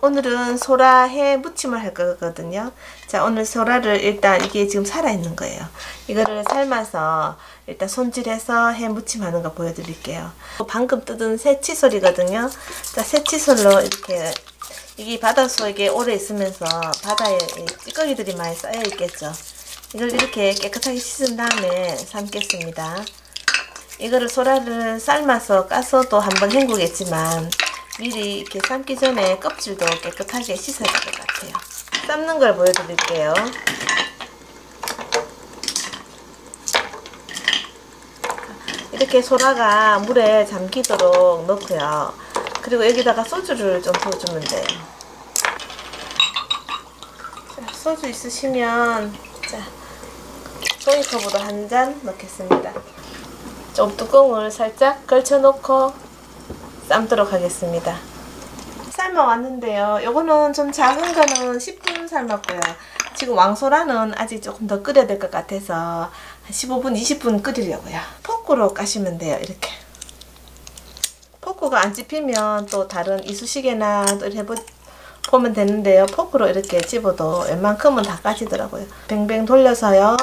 오늘은 소라해 무침을 할 거거든요. 자, 오늘 소라를 일단 이게 지금 살아있는 거예요. 이거를 삶아서 일단 손질해서 해 무침하는 거 보여드릴게요. 방금 뜯은 새치솔이거든요. 자, 새치솔로 이렇게 이게 바닷속에 오래 있으면서 바다에 찌꺼기들이 많이 쌓여 있겠죠. 이걸 이렇게 깨끗하게 씻은 다음에 삶겠습니다. 이거를 소라를 삶아서 까서도 한번 헹구겠지만 미리 이렇게 삶기 전에 껍질도 깨끗하게 씻어야 될 것 같아요. 삶는 걸 보여드릴게요. 이렇게 소라가 물에 잠기도록 넣고요. 그리고 여기다가 소주를 좀 부어주면 돼요. 자, 소주 있으시면 자, 종이컵으로 한 잔 넣겠습니다. 좀 뚜껑을 살짝 걸쳐놓고 삶도록 하겠습니다. 삶아 왔는데요. 요거는 좀 작은 거는 10분 삶았고요. 지금 왕소라는 아직 조금 더 끓여야 될 것 같아서 한 15분, 20분 끓이려고요. 포크로 까시면 돼요. 이렇게. 포크가 안 찝히면 또 다른 이쑤시개나 또 이렇게 보면 되는데요. 포크로 이렇게 집어도 웬만큼은 다 까지더라고요. 뱅뱅 돌려서요.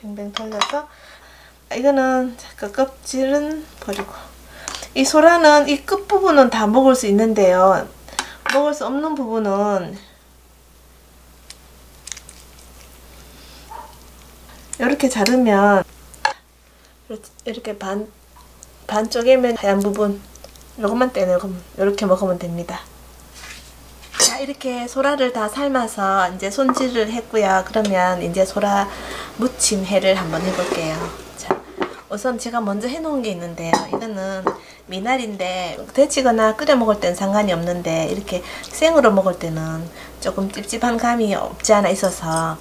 뱅뱅 돌려서 이거는 그 껍질은 버리고 이 소라는 이 끝부분은 다 먹을 수 있는데요. 먹을 수 없는 부분은 이렇게 자르면 이렇게 반, 반 쪼개면 하얀 부분 이것만 떼내고 이렇게 먹으면 됩니다. 자 이렇게 소라를 다 삶아서 이제 손질을 했고요. 그러면 이제 소라 무침회를 한번 해볼게요. 자 우선 제가 먼저 해놓은 게 있는데요. 이거는 미나리인데 데치거나 끓여 먹을 땐 상관이 없는데 이렇게 생으로 먹을 때는 조금 찝찝한 감이 없지 않아 있어서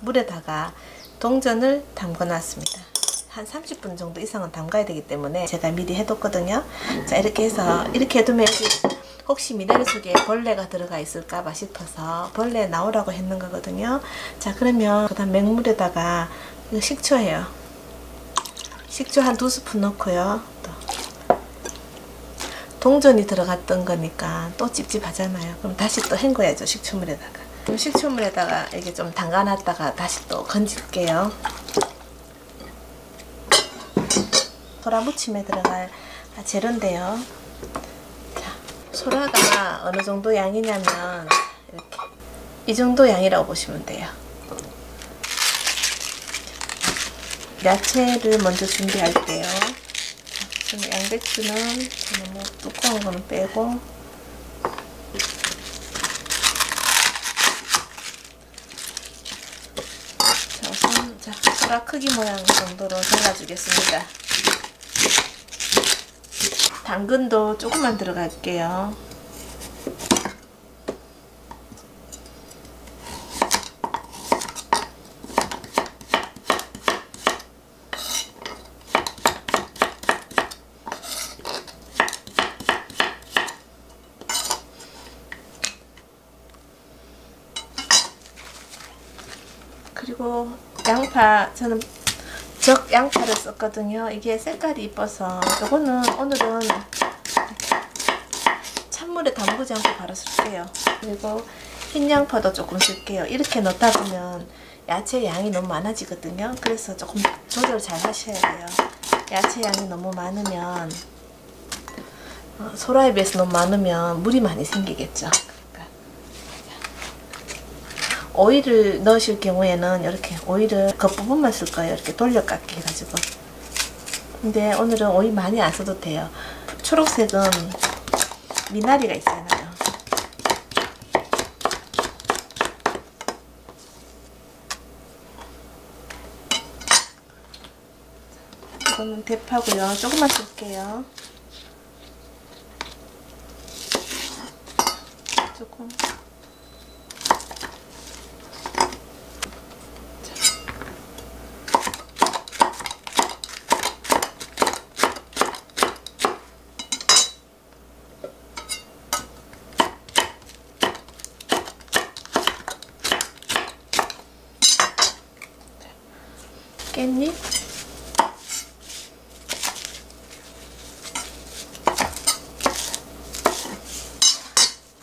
물에다가 동전을 담궈 놨습니다. 한 30분 정도 이상은 담가야 되기 때문에 제가 미리 해뒀거든요. 자 이렇게 해서 이렇게 해두면 혹시 미나리 속에 벌레가 들어가 있을까봐 싶어서 벌레 나오라고 했는 거거든요. 자 그러면 그 다음 맹물에다가 식초예요. 식초 한 두 스푼 넣고요. 또 동전이 들어갔던 거니까 또 찝찝하잖아요. 그럼 다시 또 헹궈야죠 식초물에다가. 그럼 식초물에다가 이게 좀 담가놨다가 다시 또 건질게요. 소라 무침에 들어갈 재료인데요. 자, 소라가 어느 정도 양이냐면 이렇게 이 정도 양이라고 보시면 돼요. 야채를 먼저 준비할게요. 양배추는 너무 두꺼운 거는 빼고 자, 우선 자, 소라 크기 모양 정도로 잘라주겠습니다. 당근도 조금만 들어갈게요. 그리고 양파 저는 적 양파를 썼거든요. 이게 색깔이 이뻐서 이거는 오늘은 찬물에 담그지 않고 바로 쓸게요. 그리고 흰 양파도 조금 쓸게요. 이렇게 넣다 보면 야채 양이 너무 많아지거든요. 그래서 조금 조절 잘 하셔야 돼요. 야채 양이 너무 많으면 어, 소라에 비해서 너무 많으면 물이 많이 생기겠죠. 오이를 넣으실 경우에는 이렇게 오이를 겉부분만 쓸 거예요. 이렇게 돌려깎기 해가지고. 근데 오늘은 오이 많이 안 써도 돼요. 초록색은 미나리가 있잖아요. 이거는 대파고요. 조금만 쓸게요. 조금. 깻잎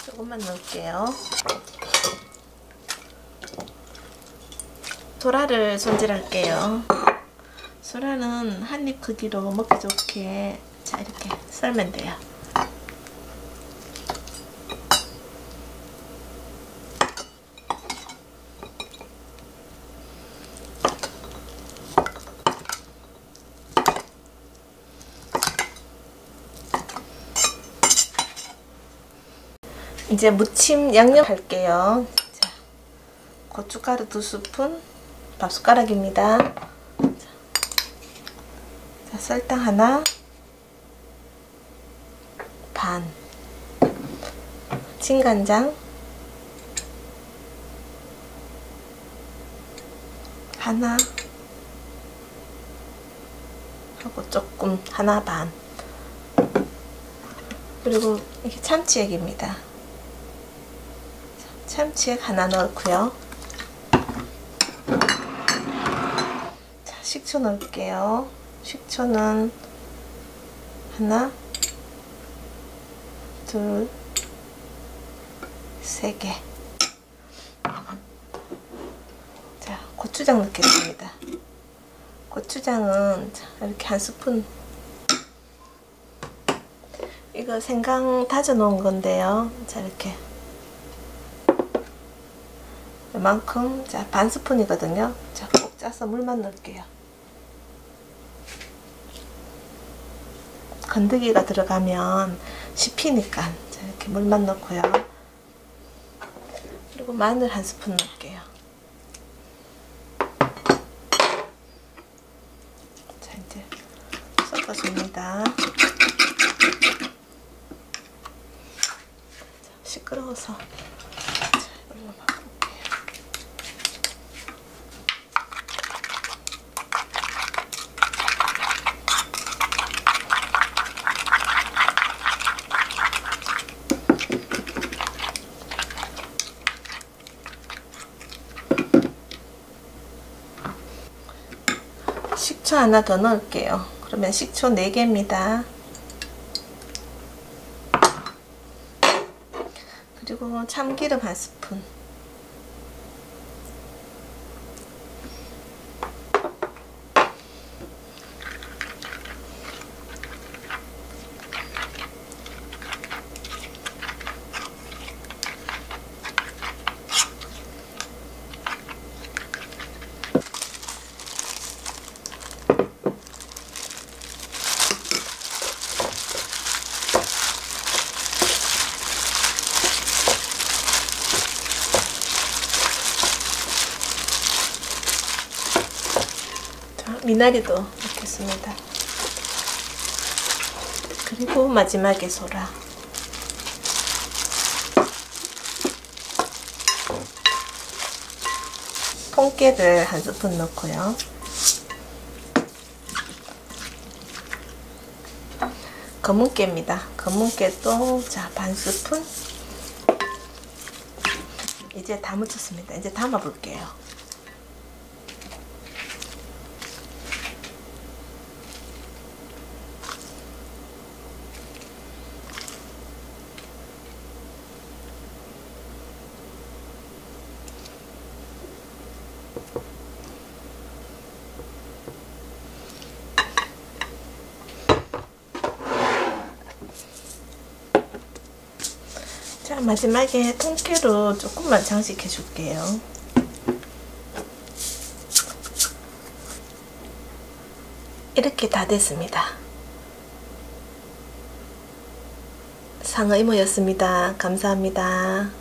조금만 넣을게요. 도라를 손질할게요. 소라는 한 입 크기로 먹기 좋게 자 이렇게 썰면 돼요. 이제 무침 양념 할게요. 자, 고춧가루 두 스푼, 밥 숟가락입니다. 자, 설탕 하나, 반, 진간장 하나 하고 조금 하나 반 그리고 이게 참치액입니다. 참치액 하나 넣고요. 자, 식초 넣을게요. 식초는 하나, 둘, 세 개. 자, 고추장 넣겠습니다. 고추장은 이렇게 한 스푼. 이거 생강 다져 놓은 건데요. 자, 이렇게. 이만큼, 자, 반 스푼이거든요. 자, 꼭 짜서 물만 넣을게요. 건더기가 들어가면 씹히니까 자, 이렇게 물만 넣고요. 그리고 마늘 한 스푼 넣을게요. 자 이제 섞어줍니다. 자, 시끄러워서 자, 이걸로 바꿀게요. 식초 하나 더 넣을게요. 그러면 식초 4개입니다. 그리고 참기름 한 스푼. 자, 미나리도 넣겠습니다. 그리고 마지막에 소라. 통깨를 한 스푼 넣고요. 검은깨입니다. 검은깨도 자반 스푼. 이제 다 묻혔습니다. 이제 담아 볼게요. 마지막에 통깨로 조금만 장식해 줄게요. 이렇게 다 됐습니다. 상어 이모였습니다. 감사합니다.